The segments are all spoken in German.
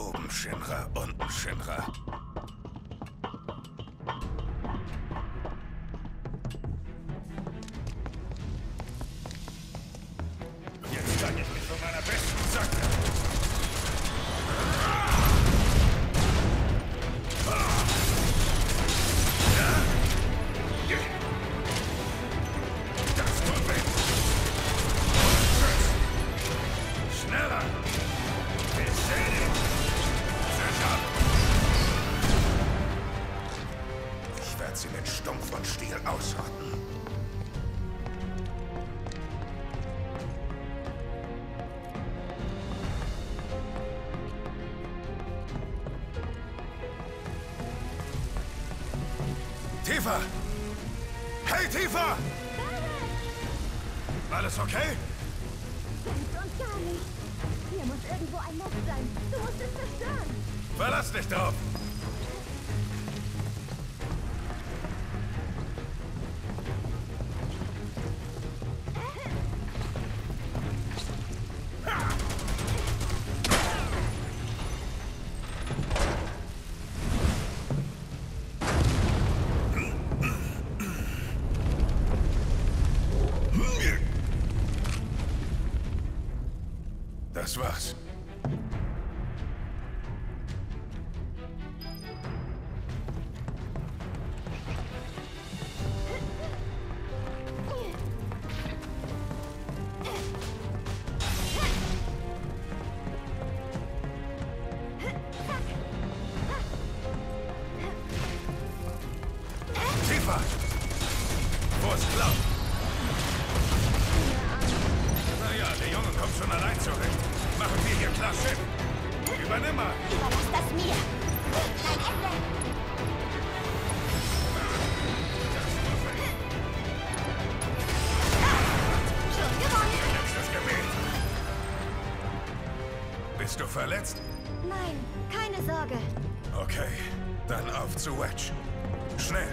Oben Shinra, unten Shinra. irgendwo ein Netz sein. Du musst es zerstören. Verlass dich drauf. Sorge. Okay, dann auf zu Wedge. Schnell!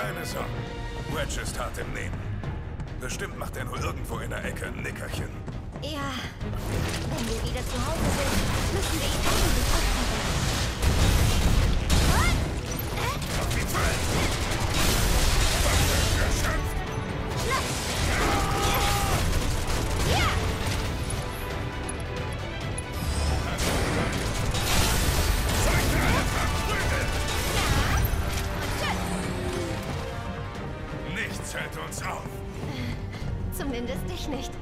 Keine Sorge. Wedge ist hart im Nehmen. Bestimmt macht er nur irgendwo in der Ecke ein Nickerchen. Ja, wenn wir wieder zu Hause ich nicht.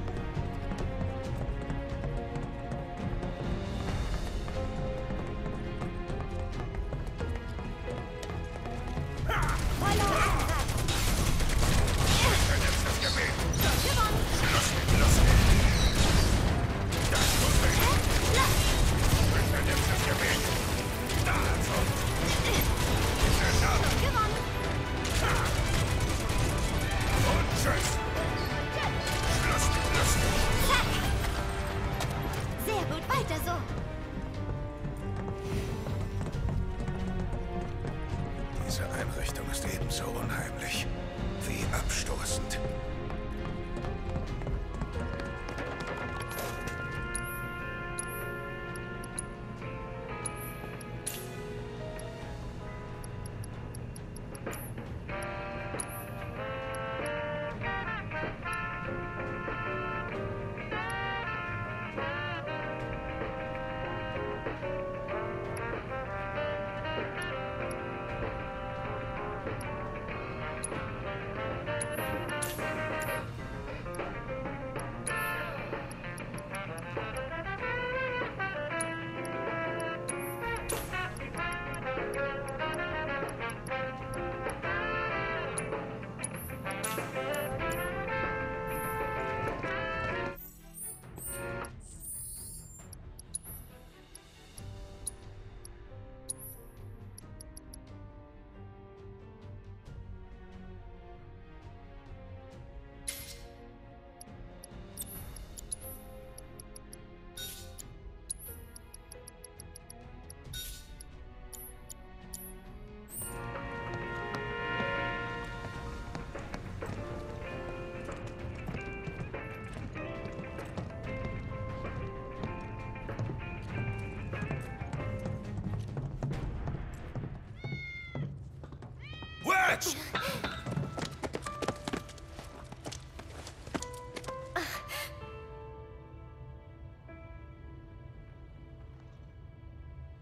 Search!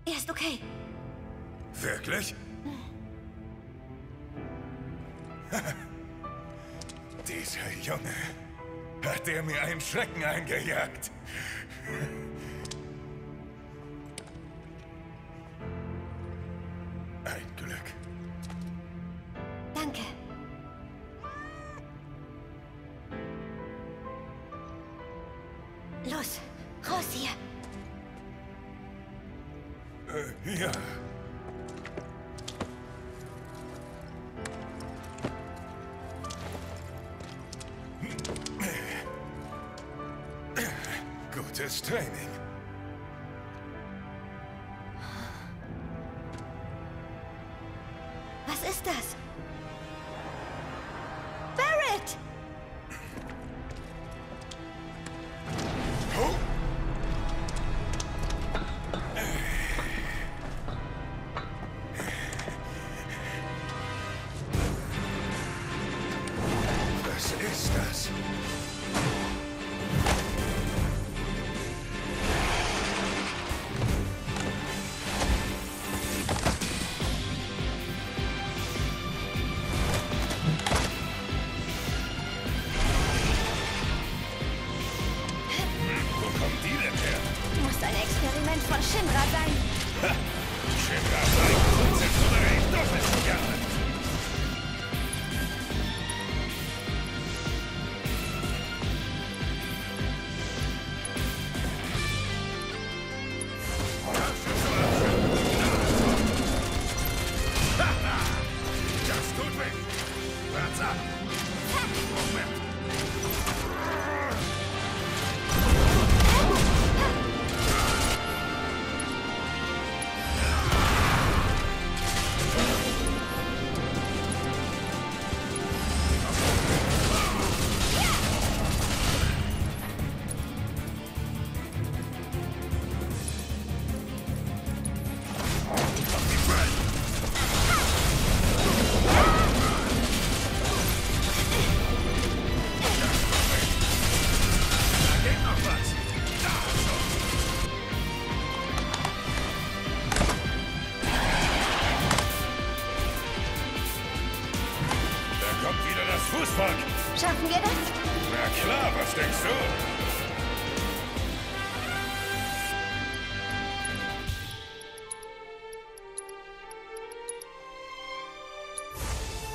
Er ist okay. Wirklich? Dieser Junge hat er mir einen Schrecken eingejagt. It is training.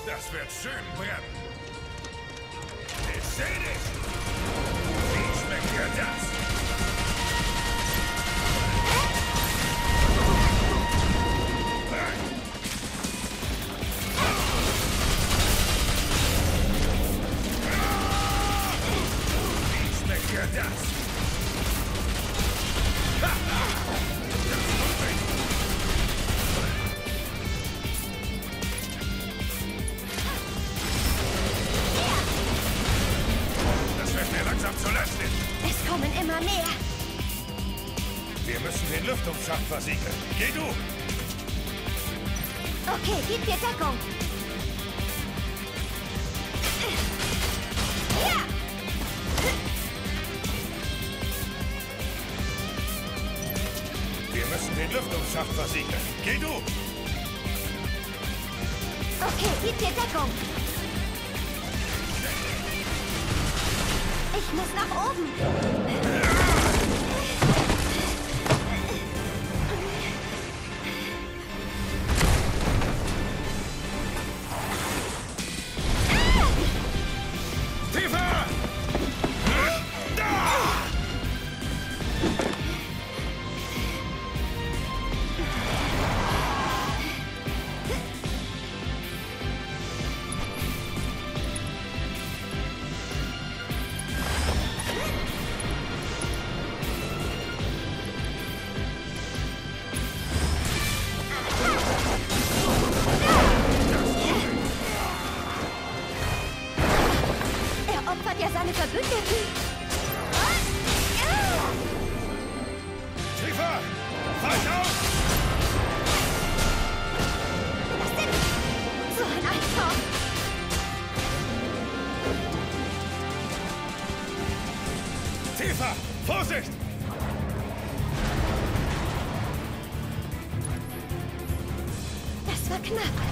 Das wird schön brennen. Ich seh dich. Wie schmeckt dir das? Wie schmeckt dir das? Ha! Langsam zu lästig. Es kommen immer mehr. Wir müssen den Lüftungsschacht versiegeln. Geh du! Okay, gib dir Deckung. Ja! Wir müssen den Lüftungsschacht versiegeln. Geh du! Okay, gib dir Deckung. Ich muss nach oben. Das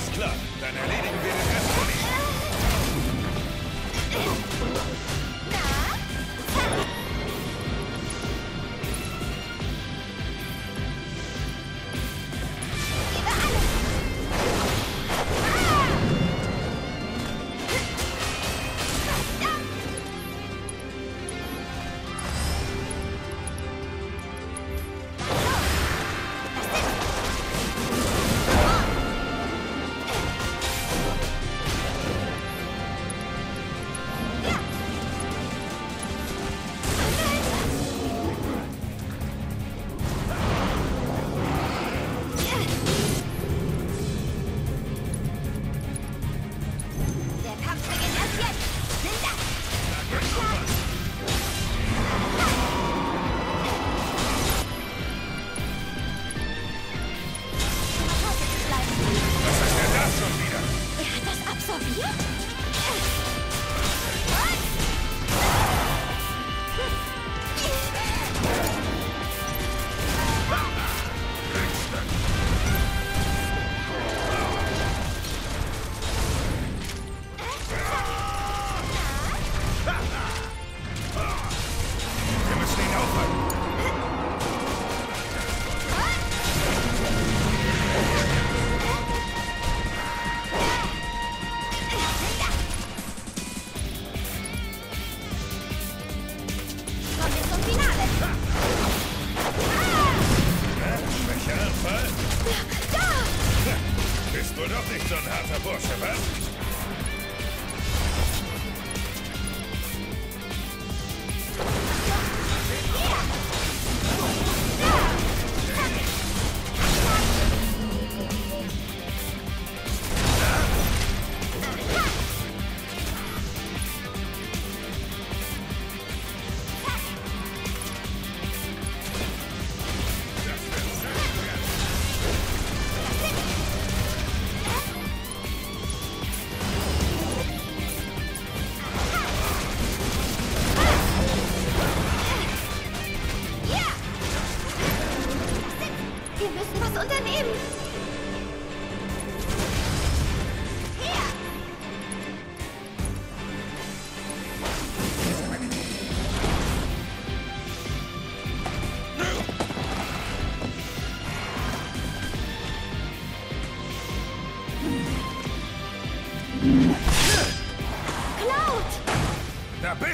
Alles klar, dann erledigen wir den Rest von ihm.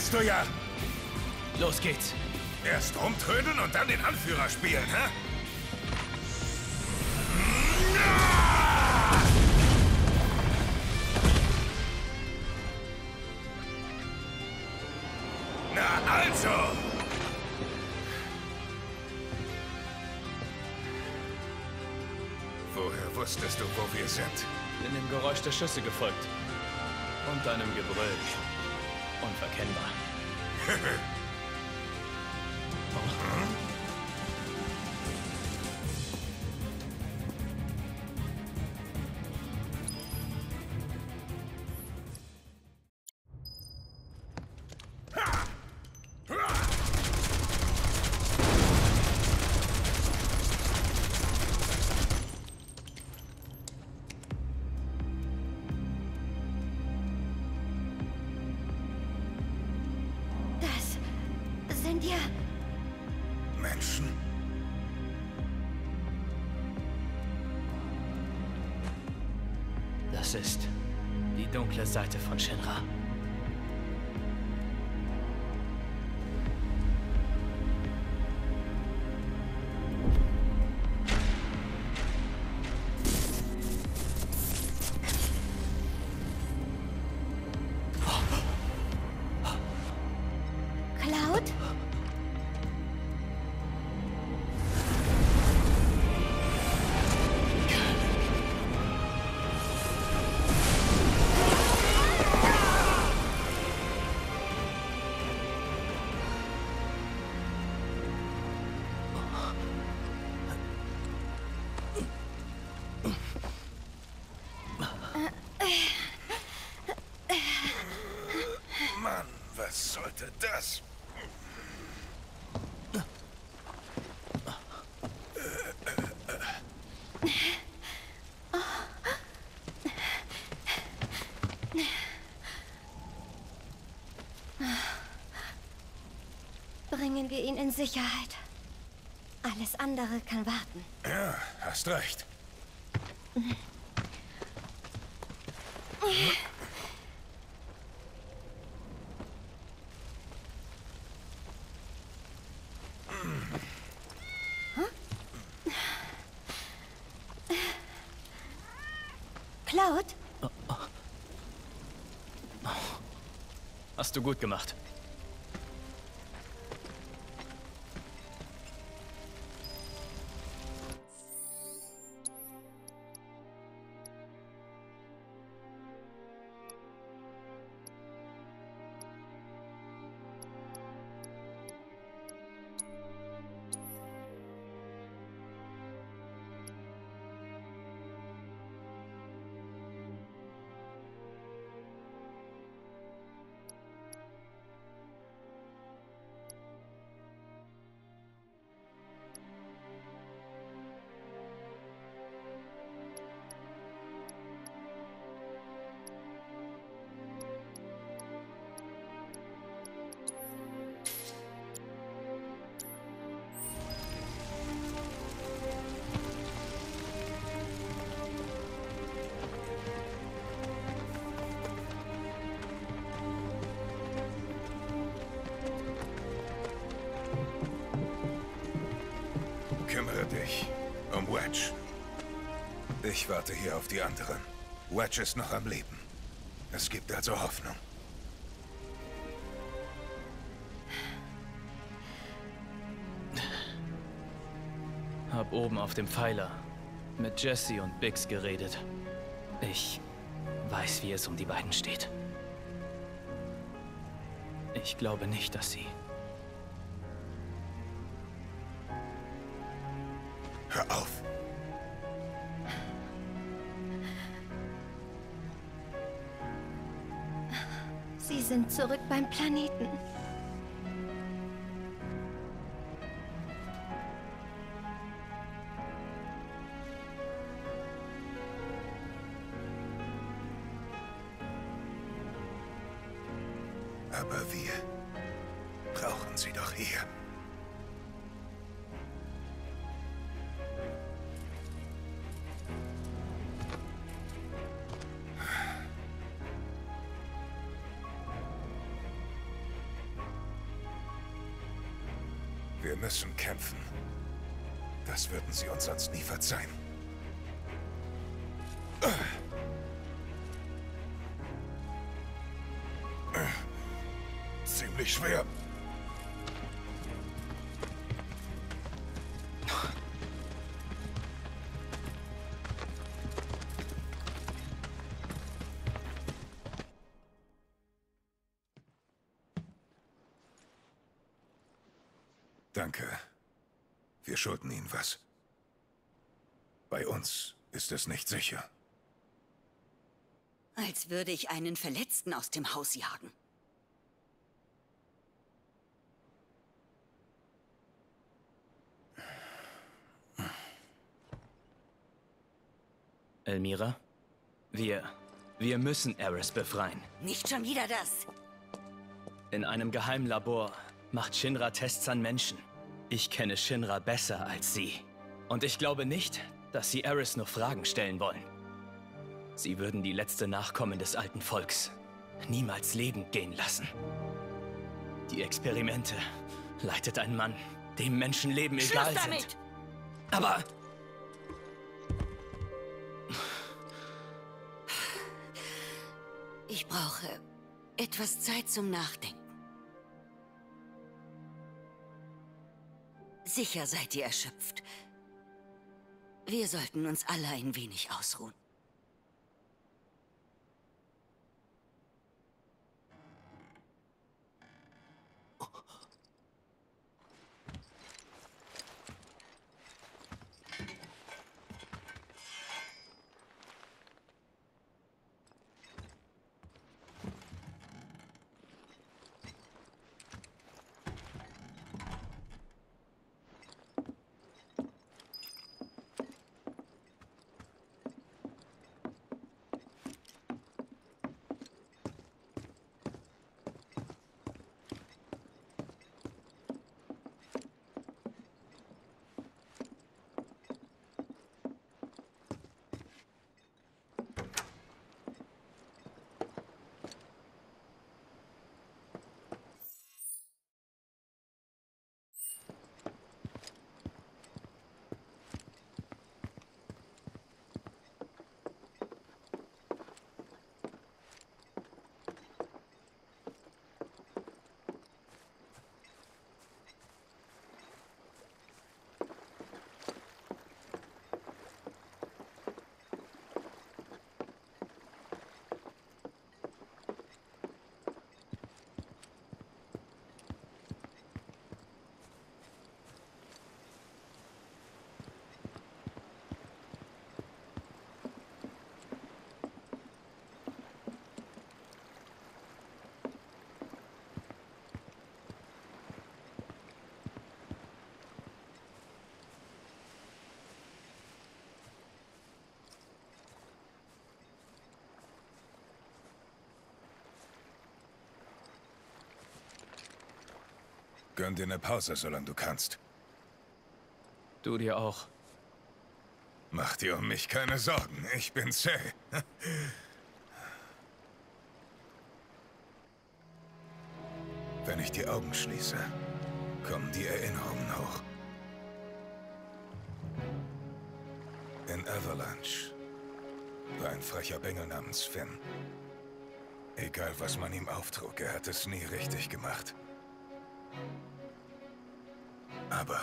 Bist du ja! Los geht's. Erst rumtrödeln und dann den Anführer spielen, hä? Na also! Woher wusstest du, wo wir sind? Bin dem Geräusch der Schüsse gefolgt. Und deinem Gebrüll. Unverkennbar. Seite von Shinra. Das? Bringen wir ihn in Sicherheit. Alles andere kann warten. Ja, hast recht. Cloud? Hast du gut gemacht. Ich warte hier auf die anderen. Wedge ist noch am Leben. Es gibt also Hoffnung. Hab oben auf dem Pfeiler mit Jesse und Biggs geredet. Ich weiß, wie es um die beiden steht. Ich glaube nicht, dass sie... zurück beim Planeten. Aber wir brauchen sie doch hier. Wir müssen kämpfen. Das würden sie uns sonst nie verzeihen. Ihnen was. Bei uns ist es nicht sicher. Als würde ich einen Verletzten aus dem Haus jagen. Elmira, wir... Wir müssen Eris befreien. Nicht schon wieder das. In einem geheimen Labor macht Shinra Tests an Menschen. Ich kenne Shinra besser als Sie. Und ich glaube nicht, dass Sie Eris nur Fragen stellen wollen. Sie würden die letzte Nachkommen des alten Volks niemals lebend gehen lassen. Die Experimente leitet ein Mann, dem Menschenleben egal Schluss damit! sind. Aber Ich brauche etwas Zeit zum Nachdenken. Sicher seid ihr erschöpft. Wir sollten uns alle ein wenig ausruhen. Gönn dir eine Pause, solange du kannst. du dir auch. Mach dir um mich keine Sorgen. Ich bin zäh. Wenn ich die Augen schließe, kommen die Erinnerungen hoch. In Avalanche war ein frecher Bengel namens Finn. Egal, was man ihm auftrug, er hat es nie richtig gemacht. Aber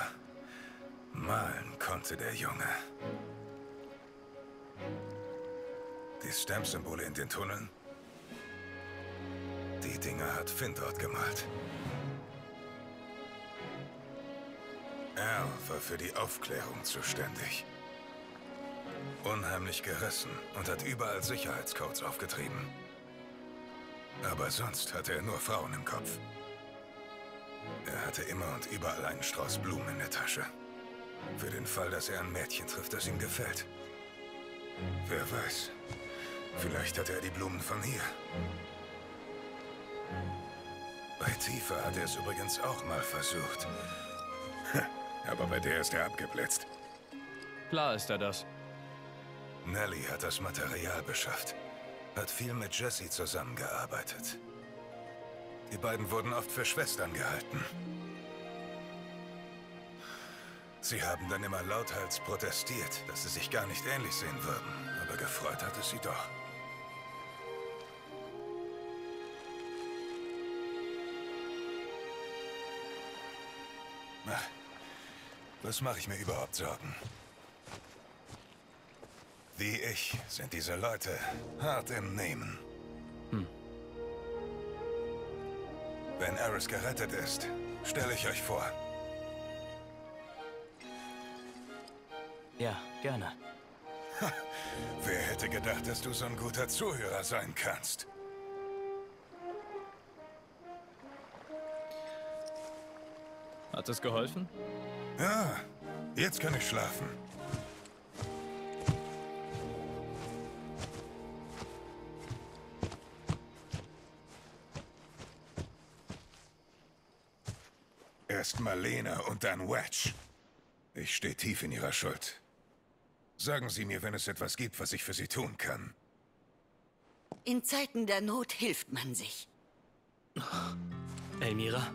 malen konnte der Junge. Die Stamp-Symbole in den Tunneln? Die Dinger hat Finn dort gemalt. Al war für die Aufklärung zuständig. Unheimlich gerissen und hat überall Sicherheitscodes aufgetrieben. Aber sonst hatte er nur Frauen im Kopf. Er hatte immer und überall einen Strauß Blumen in der Tasche. Für den Fall, dass er ein Mädchen trifft, das ihm gefällt. Wer weiß. Vielleicht hatte er die Blumen von hier. Bei Tifa hat er es übrigens auch mal versucht. Aber bei der ist er abgeblitzt. Klar ist er das. Nelly hat das Material beschafft. Hat viel mit Jesse zusammengearbeitet. Die beiden wurden oft für Schwestern gehalten. Sie haben dann immer lauthals protestiert, dass sie sich gar nicht ähnlich sehen würden. Aber gefreut hat es sie doch. Ach, was mache ich mir überhaupt Sorgen? Wie ich sind diese Leute hart im Nehmen. Wenn Eris gerettet ist, stelle ich euch vor. Ja, gerne. Wer hätte gedacht, dass du so ein guter Zuhörer sein kannst? Hat es geholfen? Ja, jetzt kann ich schlafen. Erst Marlene und dann Wedge. Ich stehe tief in ihrer Schuld. Sagen Sie mir, wenn es etwas gibt, was ich für Sie tun kann. In Zeiten der Not hilft man sich. Elmira?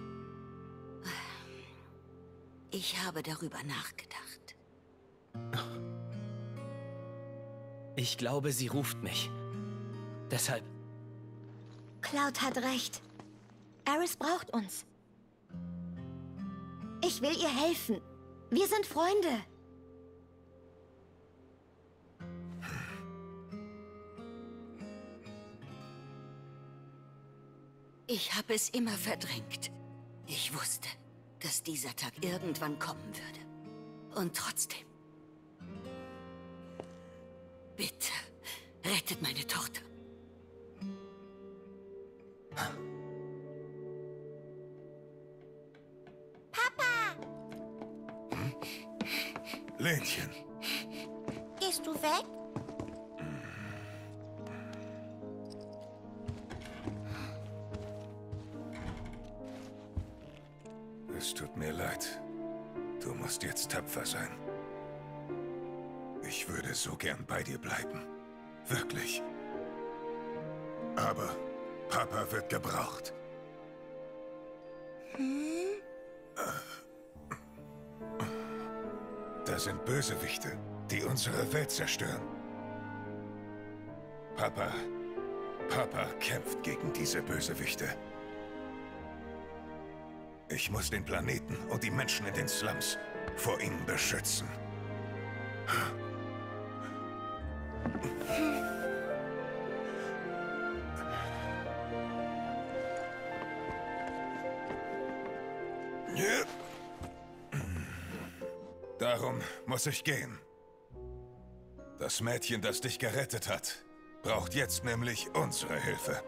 Ich habe darüber nachgedacht. Ich glaube, sie ruft mich. Deshalb, Cloud hat recht. Eris braucht uns. Ich will ihr helfen. Wir sind Freunde. Ich habe es immer verdrängt. Ich wusste, dass dieser Tag irgendwann kommen würde. Und trotzdem. Bitte, rettet meine Tochter. Lenchen, Gehst du weg? es tut mir leid. Du musst jetzt tapfer sein. Ich würde so gern bei dir bleiben. Wirklich. Aber Papa wird gebraucht. Sind Bösewichte, die unsere Welt zerstören. Papa, Papa kämpft gegen diese Bösewichte. Ich muss den Planeten und die Menschen in den Slums vor ihnen beschützen. Muss ich gehen. Das Mädchen, das dich gerettet hat, braucht jetzt nämlich unsere Hilfe.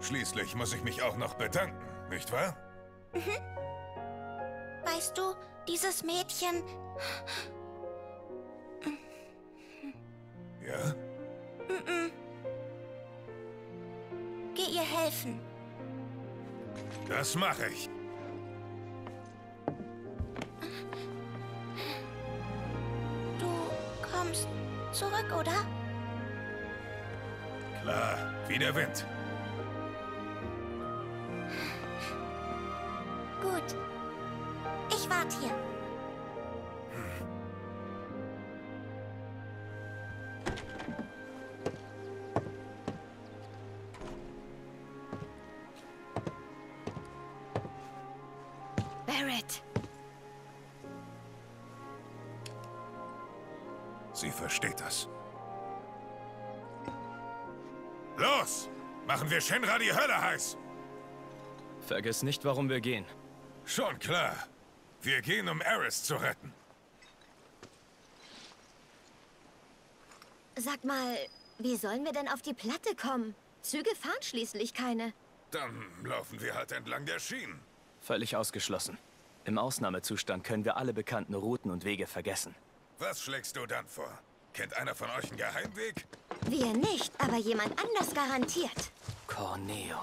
Schließlich muss ich mich auch noch bedanken, nicht wahr? Weißt du, dieses Mädchen, Ja? geh ihr helfen. Das mache ich. Zurück, oder? Klar, wie der Wind. Wir Shinra die Hölle heiß! vergiss nicht, warum wir gehen. Schon klar. Wir gehen, um Eris zu retten. sag mal, wie sollen wir denn auf die Platte kommen? Züge fahren schließlich keine. Dann laufen wir halt entlang der Schienen. Völlig ausgeschlossen. Im Ausnahmezustand können wir alle bekannten Routen und Wege vergessen. Was schlägst du dann vor? Kennt einer von euch einen Geheimweg? Wir nicht, aber jemand anders garantiert. Corneo.